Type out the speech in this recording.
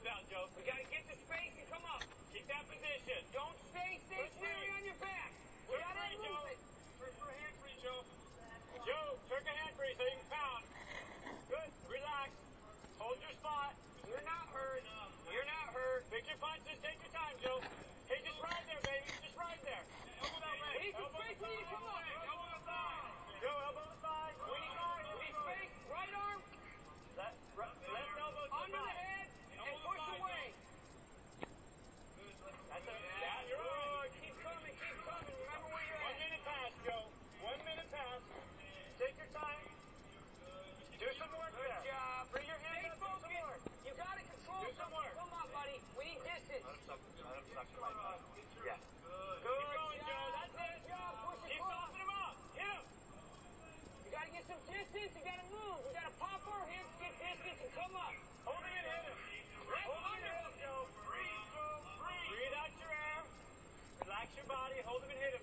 about, Joe. We got to Hold him and hit him.